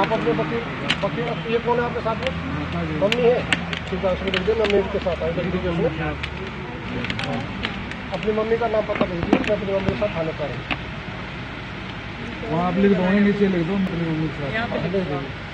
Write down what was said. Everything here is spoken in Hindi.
आप अपने वकील वकील ये कौन है आपके साथ में? मम्मी है। ठीक है उसमें लिख मम्मी के साथ आई आए के उसमें। अपनी मम्मी का नाम पता भेजिए मैं अपनी मम्मी के साथ थाने पर हूँ। वहाँ आप लिख दो नीचे लिख दो अपनी मम्मी के साथ।